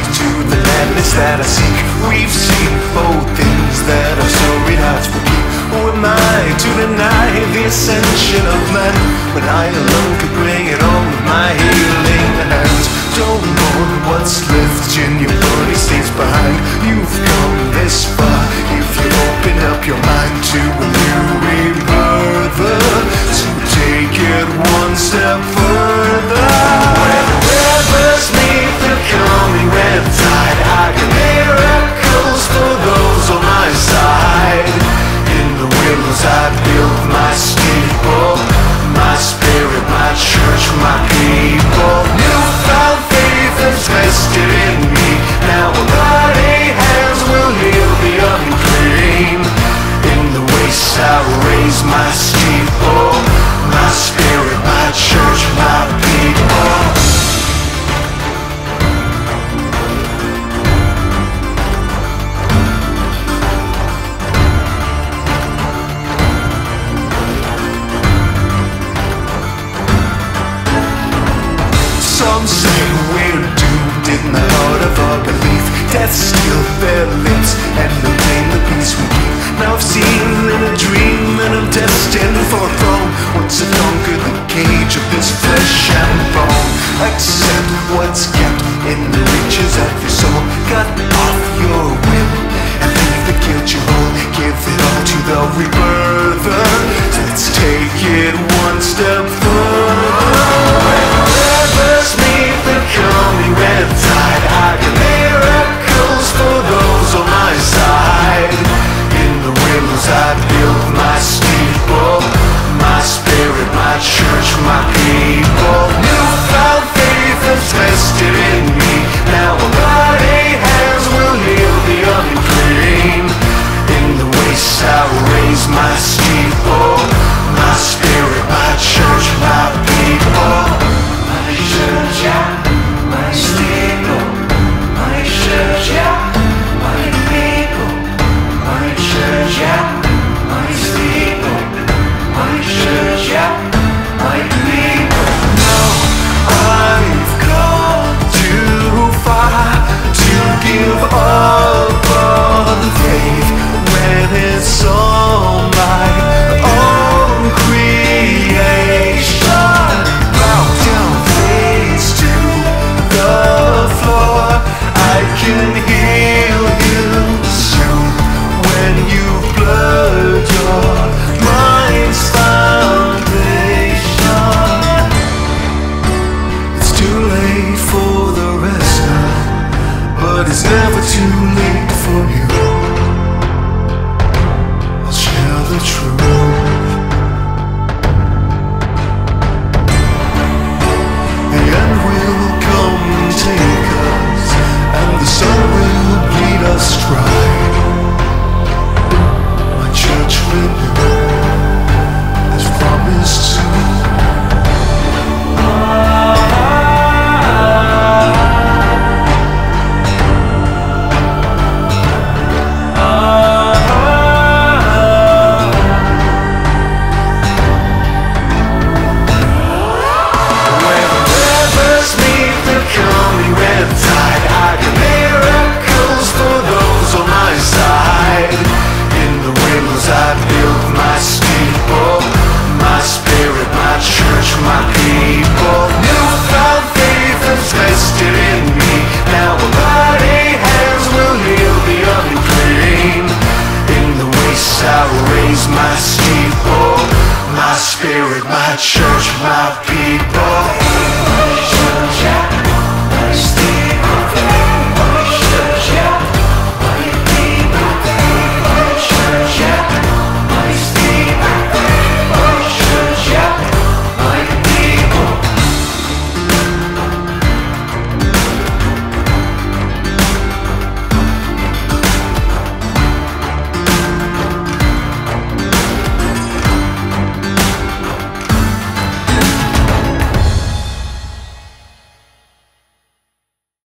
to the madness that I seek. We've seen, old things that are so hearts for me. Who am I to deny the ascension of man? When I alone could bring it all with my healing hands Don't mourn what's left in your body stays behind. You've come this far. If you opened up your mind to a new that's true will come take us And the sun will bleed us dry. my people, my spirit, my church, my people.